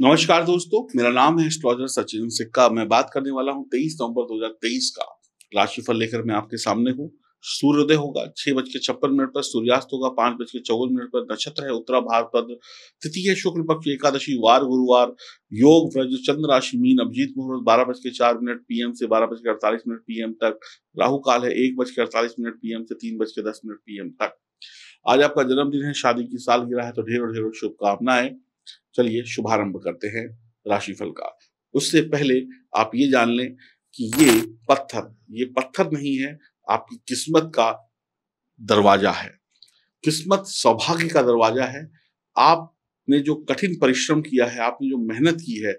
नमस्कार दोस्तों, मेरा नाम है एस्ट्रोलॉजर सचिन सिक्का। मैं बात करने वाला हूँ 23 नवंबर 2023 का। राशिफल लेकर मैं आपके सामने हूँ। सूर्योदय होगा छह बज के छप्पन मिनट पर, सूर्यास्त होगा पाँच बज के चौवन मिनट पर, नक्षत्र है उत्तरा भारत तिथि है शुक्ल पक्ष एकादशी वार गुरुवार, योग व्रज चंद्र राशि मीन अभिजीत मुहूर्त बारह बज के चार मिनट पीएम से बारह बज के अड़तालीस मिनट पीएम तक, राहु काल है एक बज के अड़तालीस मिनट पीएम से तीन बज के दस मिनट पीएम तक। आज आपका जन्मदिन है, शादी की सालगिरह है तो ढेरों ढेरों शुभकामनाएँ। चलिए, शुभारंभ करते हैं राशिफल का। उससे पहले आप ये जान लें कि ये पत्थर ये पत्थर नहीं है, आपकी किस्मत का दरवाज़ा है। किस्मत सौभाग्य का दरवाज़ा है। आपने जो कठिन परिश्रम किया है, आपने जो मेहनत की है,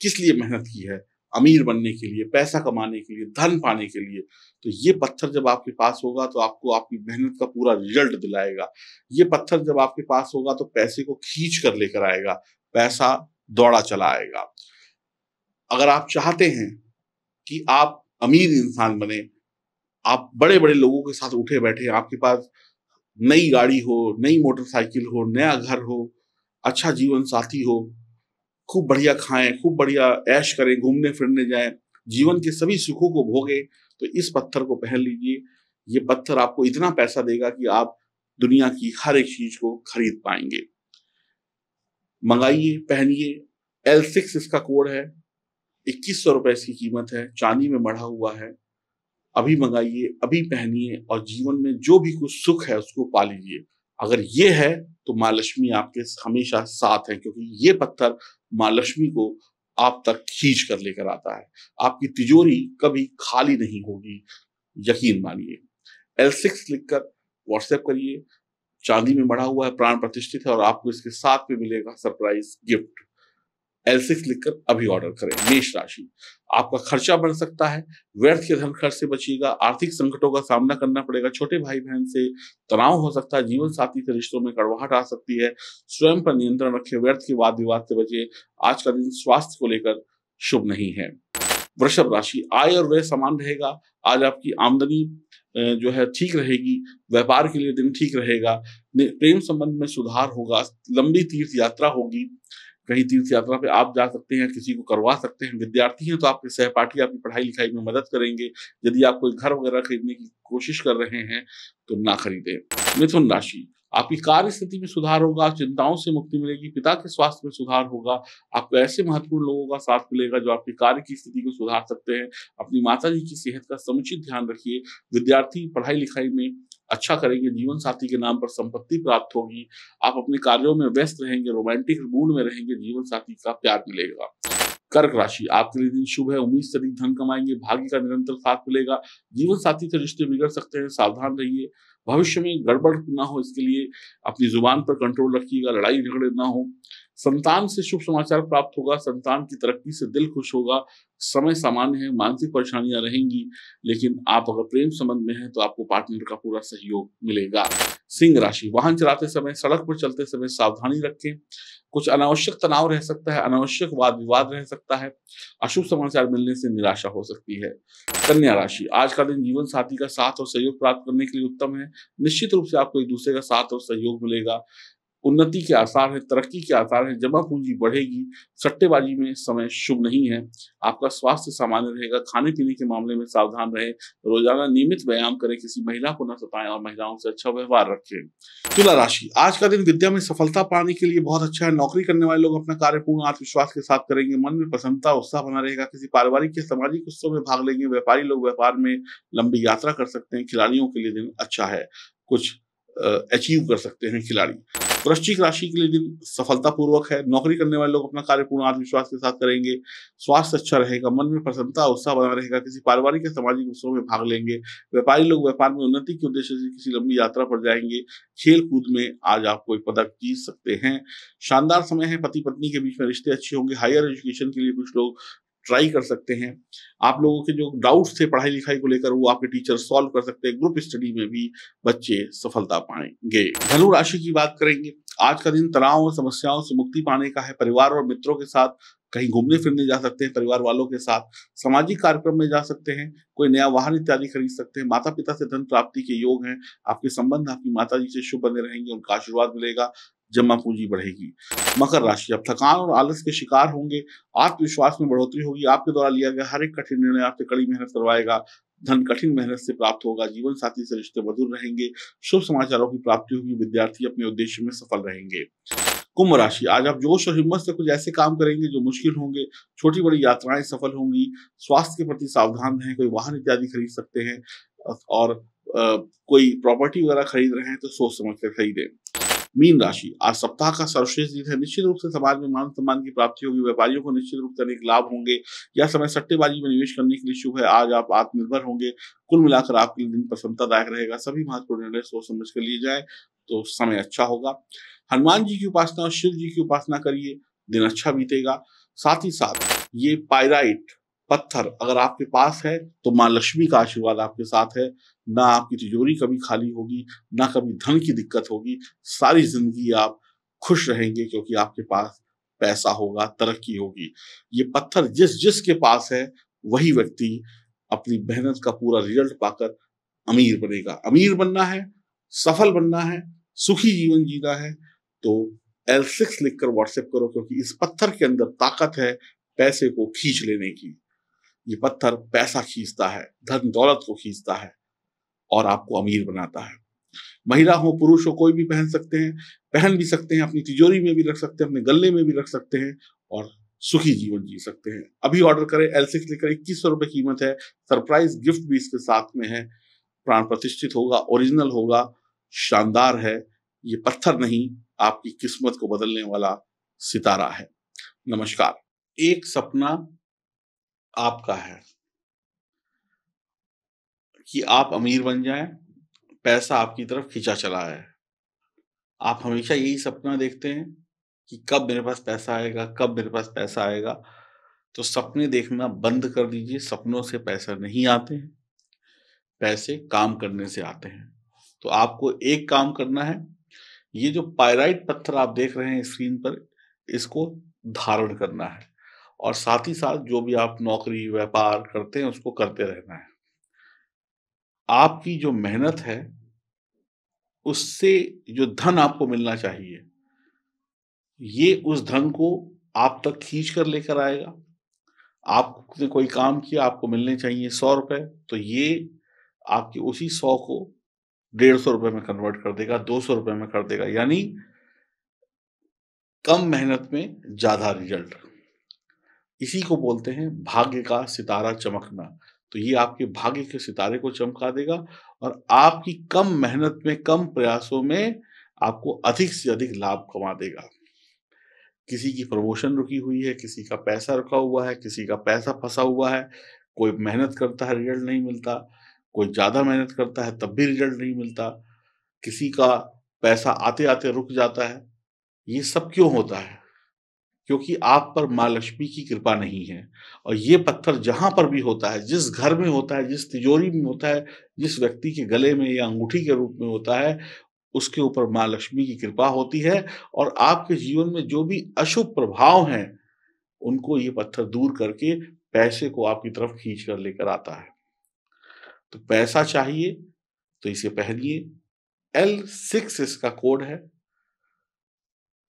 किस लिए मेहनत की है? अमीर बनने के लिए, पैसा कमाने के लिए, धन पाने के लिए। तो ये पत्थर जब आपके पास होगा तो आपको आपकी मेहनत का पूरा रिज़ल्ट दिलाएगा। ये पत्थर जब आपके पास होगा तो पैसे को खींच कर लेकर आएगा, पैसा दौड़ा चला आएगा। अगर आप चाहते हैं कि आप अमीर इंसान बने, आप बड़े बड़े लोगों के साथ उठे बैठे, आपके पास नई गाड़ी हो, नई मोटरसाइकिल हो, नया घर हो अच्छा जीवन साथी हो खूब बढ़िया खाएँ, खूब बढ़िया ऐश करें, घूमने फिरने जाएँ, जीवन के सभी सुखों को भोगे तो इस पत्थर को पहन लीजिए। ये पत्थर आपको इतना पैसा देगा कि आप दुनिया की हर एक चीज़ को खरीद पाएँगे। मंगाइए, पहनिए। एल सिक्स इसका कोड है। इक्कीस सौ रुपए इसकी कीमत है। चांदी में मढ़ा हुआ है। अभी मंगाइए, अभी पहनिए और जीवन में जो भी कुछ सुख है उसको पा लीजिए अगर ये है तो माँ लक्ष्मी आपके हमेशा साथ है, क्योंकि ये पत्थर माँ लक्ष्मी को आप तक खींच कर लेकर आता है। आपकी तिजोरी कभी खाली नहीं होगी। यकीन मानिए। एल सिक्स लिखकर व्हाट्सएप करिए। चांदी में बढ़ा हुआ है, प्राण प्रतिष्ठित है और आपको इसके साथ में मिलेगा सरप्राइज़ गिफ्ट एल सिक्स लिखकर अभी ऑर्डर करें। मेष राशि। आपका खर्चा बढ़ सकता है, व्यर्थ के धन खर्च से बचिएगा, आर्थिक संकटों का सामना करना पड़ेगा, छोटे भाई बहन से तनाव हो सकता है जीवन साथी के रिश्तों में कड़वाहट आ सकती है, स्वयं पर नियंत्रण रखें, व्यर्थ के वाद विवाद से बचे आज का दिन स्वास्थ्य को लेकर शुभ नहीं है। वृषभ राशि, आय और व्यय समान रहेगा, आज आपकी आमदनी जो है ठीक रहेगी, व्यापार के लिए दिन ठीक रहेगा प्रेम संबंध में सुधार होगा, लंबी तीर्थ यात्रा होगी कहीं तीर्थ यात्रा पे आप जा सकते हैं, किसी को करवा सकते हैं, विद्यार्थी हैं तो आपके सहपाठी आपकी पढ़ाई लिखाई में मदद करेंगे। यदि आप कोई घर वगैरह खरीदने की कोशिश कर रहे हैं तो ना खरीदें। मिथुन राशि, आपकी कार्य स्थिति में सुधार होगा, चिंताओं से मुक्ति मिलेगी, पिता के स्वास्थ्य में सुधार होगा, आपको ऐसे महत्वपूर्ण लोगों का साथ मिलेगा जो आपकी कार्य की स्थिति को सुधार सकते हैं। अपनी माता जी की सेहत का समुचित ध्यान रखिए। विद्यार्थी पढ़ाई लिखाई में अच्छा करेंगे, जीवन साथी के नाम पर संपत्ति प्राप्त होगी। आप अपने कार्यों में व्यस्त रहेंगे, रोमांटिक मूड में रहेंगे, जीवन साथी का प्यार मिलेगा। कर्क राशि, आपके लिए दिन शुभ है, उम्मीद से अधिक धन कमाएँगे, भाग्य का निरंतर साथ मिलेगा। जीवन साथी से रिश्ते बिगड़ सकते हैं, सावधान रहिए। भविष्य में गड़बड़ ना हो इसके लिए अपनी ज़ुबान पर कंट्रोल रखिएगा, लड़ाई झगड़े ना हो। संतान से शुभ समाचार प्राप्त होगा, संतान की तरक्की से दिल खुश होगा। समय सामान्य है, मानसिक परेशानियाँ रहेंगी, लेकिन आप अगर प्रेम संबंध में हैं तो आपको पार्टनर का पूरा सहयोग मिलेगा। सिंह राशि, वाहन चलाते समय, सड़क पर चलते समय सावधानी रखें। कुछ अनावश्यक तनाव रह सकता है, अनावश्यक वाद विवाद रह सकता है। अशुभ समाचार मिलने से निराशा हो सकती है। कन्या राशि, आज का दिन जीवन साथी का साथ और सहयोग प्राप्त करने के लिए उत्तम है। निश्चित रूप से आपको एक दूसरे का साथ और सहयोग मिलेगा। उन्नति के आसार है, तरक्की के आसार है। जमा पूंजी बढ़ेगी, सट्टेबाजी में समय शुभ नहीं है। आपका स्वास्थ्य सामान्य रहेगा खाने पीने के मामले में सावधान रहे, रोज़ाना नियमित व्यायाम करें, किसी महिला को न सताएँ और महिलाओं से अच्छा व्यवहार रखें। तुला राशि, आज का दिन विद्या में सफलता पाने के लिए बहुत अच्छा है। नौकरी करने वाले लोग अपना कार्य पूर्ण आत्मविश्वास के साथ करेंगे। मन में प्रसन्नता, उत्साह बना रहेगा। किसी पारिवारिक या सामाजिक उत्सव में भाग लेंगे। व्यापारी लोग व्यापार में लंबी यात्रा कर सकते हैं। खिलाड़ियों के लिए दिन अच्छा है। कुछ अचीव कर सकते हैं खिलाड़ी। वृश्चिक राशि के लिए दिन सफलतापूर्वक है। नौकरी करने वाले लोग अपना कार्य पूर्ण आत्मविश्वास के साथ करेंगे। स्वास्थ्य अच्छा रहेगा, मन में प्रसन्नता, उत्साह बना रहेगा, किसी पारिवारिक या सामाजिक उत्सव में भाग लेंगे। व्यापारी लोग व्यापार में उन्नति के उद्देश्य से किसी लंबी यात्रा पर जाएँगे। खेल कूद में आज आप कोई पदक जीत सकते हैं। शानदार समय है पति पत्नी के बीच में रिश्ते अच्छे होंगे। हायर एजुकेशन के लिए कुछ लोग ट्राई कर सकते हैं। आप लोगों के जो डाउट्स थे पढ़ाई लिखाई को लेकर, वो आपके टीचर सॉल्व कर सकते हैं। ग्रुप स्टडी में भी बच्चे सफलता पाएँगे। धनु राशि की बात करेंगे। आज का दिन तनाव और समस्याओं से मुक्ति पाने का है। परिवार और मित्रों के साथ कहीं घूमने फिरने जा सकते हैं। परिवार वालों के साथ सामाजिक कार्यक्रम में जा सकते हैं। कोई नया वाहन इत्यादि खरीद सकते हैं। माता पिता से धन प्राप्ति के योग हैं। आपके संबंध आपकी माता जी से शुभ बने रहेंगे। उनका आशीर्वाद मिलेगा। जमा पूंजी बढ़ेगी। मकर राशि अब थकान और आलस के शिकार होंगे। आत्मविश्वास में बढ़ोतरी होगी। आपके द्वारा लिया गया हर एक कठिन निर्णय आपसे कड़ी मेहनत करवाएगा। धन कठिन मेहनत से प्राप्त होगा। जीवन साथी से रिश्ते मधुर रहेंगे। शुभ समाचारों की प्राप्ति होगी। विद्यार्थी अपने उद्देश्य में सफल रहेंगे। कुंभ राशि आज आप जोश और हिम्मत से कुछ ऐसे काम करेंगे जो मुश्किल होंगे। छोटी बड़ी यात्राएँ सफल होंगी। स्वास्थ्य के प्रति सावधान रहें। कोई वाहन इत्यादि खरीद सकते हैं। और आ, कोई प्रॉपर्टी वगैरह खरीद रहे हैं तो सोच समझ कर खरीदें। मीन राशि। आज सप्ताह का सर्वश्रेष्ठ दिन है। निश्चित रूप से समाज में मान सम्मान की प्राप्ति होगी। व्यापारियों को निश्चित रूप से अनेक लाभ होंगे। यह समय सट्टेबाजी में निवेश करने के लिए शुभ है। आज आप आत्मनिर्भर होंगे। कुल मिलाकर आपके दिन प्रसन्नतादायक रहेगा। सभी महत्वपूर्ण निर्णय सोच समझ कर लिए जाए तो समय अच्छा होगा। हनुमान जी की उपासना और शिव जी की उपासना करिए। दिन अच्छा बीतेगा। साथ ही साथ ये पायराइट पत्थर अगर आपके पास है तो माँ लक्ष्मी का आशीर्वाद आपके साथ है। ना आपकी तिजोरी कभी खाली होगी, ना कभी धन की दिक्कत होगी। सारी ज़िंदगी आप खुश रहेंगे क्योंकि आपके पास पैसा होगा, तरक्की होगी। ये पत्थर जिस जिस के पास है, वही व्यक्ति अपनी मेहनत का पूरा रिज़ल्ट पाकर अमीर बनेगा। अमीर बनना है, सफल बनना है, सुखी जीवन जीना है तो एल सिक्स लिखकर व्हाट्सएप करो क्योंकि इस पत्थर के अंदर ताकत है पैसे को खींच लेने की। ये पत्थर पैसा खींचता है धन दौलत को खींचता है। और आपको अमीर बनाता है। महिला हो, पुरुष हो, कोई भी पहन सकते हैं, पहन भी सकते हैं, अपनी तिजोरी में भी रख सकते हैं, अपने गले में भी रख सकते हैं और सुखी जीवन जी सकते हैं। अभी ऑर्डर करें एल सिक्स लेकर इक्कीस सौ रुपए कीमत है। सरप्राइज़ गिफ्ट भी इसके साथ में है। प्राण प्रतिष्ठित होगा, ओरिजिनल होगा, शानदार है। ये पत्थर नहीं, आपकी किस्मत को बदलने वाला सितारा है। नमस्कार। एक सपना आपका है। कि आप अमीर बन जाएँ, पैसा आपकी तरफ़ खींचा चला है। आप हमेशा यही सपना देखते हैं कि कब मेरे पास पैसा आएगा, कब मेरे पास पैसा आएगा। तो सपने देखना बंद कर दीजिए, सपनों से पैसा नहीं आते हैं, पैसे काम करने से आते हैं। तो आपको एक काम करना है, ये जो पायराइट पत्थर आप देख रहे हैं स्क्रीन पर, इसको धारण करना है। और साथ ही साथ जो भी आप नौकरी, व्यापार करते हैं, उसको करते रहना है। आपकी जो मेहनत है, उससे जो धन आपको मिलना चाहिए, ये उस धन को आप तक खींच कर लेकर आएगा। आपने कोई काम किया, आपको मिलने चाहिए सौ रुपए तो ये आपके उसी सौ को डेढ़ सौ रुपए में कन्वर्ट कर देगा, दो सौ रुपए में कर देगा, यानी कम मेहनत में ज़्यादा रिज़ल्ट इसी को बोलते हैं भाग्य का सितारा चमकना। तो ये आपके भाग्य के सितारे को चमका देगा और आपकी कम मेहनत में, कम प्रयासों में आपको अधिक से अधिक लाभ कमा देगा। किसी की प्रमोशन रुकी हुई है, किसी का पैसा रुका हुआ है, किसी का पैसा फंसा हुआ है, कोई मेहनत करता है, रिज़ल्ट नहीं मिलता, कोई ज़्यादा मेहनत करता है, तब भी रिज़ल्ट नहीं मिलता, किसी का पैसा आते आते रुक जाता है, ये सब क्यों होता है? क्योंकि आप पर माँ लक्ष्मी की कृपा नहीं है। और ये पत्थर जहाँ पर भी होता है, जिस घर में होता है, जिस तिजोरी में होता है, जिस व्यक्ति के गले में या अंगूठी के रूप में होता है, उसके ऊपर माँ लक्ष्मी की कृपा होती है और आपके जीवन में जो भी अशुभ प्रभाव हैं, उनको ये पत्थर दूर करके पैसे को आपकी तरफ़ खींच कर लेकर आता है। तो पैसा चाहिए तो इसे पहनिए। एल सिक्स इसका कोड है।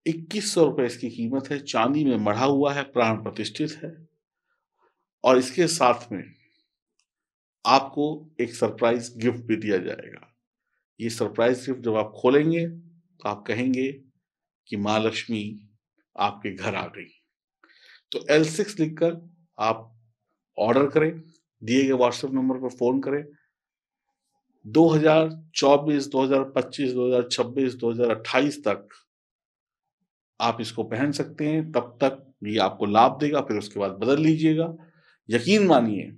इक्कीस सौ रुपए इसकी कीमत है। चांदी में मढ़ा हुआ है प्राण प्रतिष्ठित है। और इसके साथ में आपको एक सरप्राइज़ गिफ्ट भी दिया जाएगा। ये सरप्राइज़ गिफ्ट जब आप खोलेंगे तो आप कहेंगे कि माँ लक्ष्मी आपके घर आ गई। तो एल सिक्स लिखकर आप ऑर्डर करें दिए गए व्हाट्सएप नंबर पर फ़ोन करें। 2024, 2025, 2026, 2028 तक आप इसको पहन सकते हैं, तब तक ये आपको लाभ देगा, फिर उसके बाद बदल लीजिएगा। यकीन मानिए,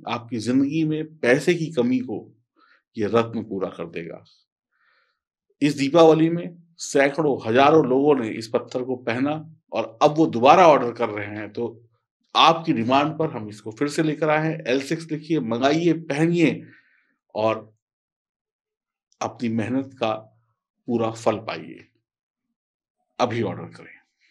आपकी ज़िंदगी में पैसे की कमी को ये रत्न पूरा कर देगा। इस दीपावली में सैकड़ों, हज़ारों लोगों ने इस पत्थर को पहना और अब वो दोबारा ऑर्डर कर रहे हैं तो आपकी डिमांड पर हम इसको फिर से लेकर आए हैं। एल सिक्स लिखिए, मंगाइए, पहनिए और अपनी मेहनत का पूरा फल पाइए। अभी ऑर्डर करें।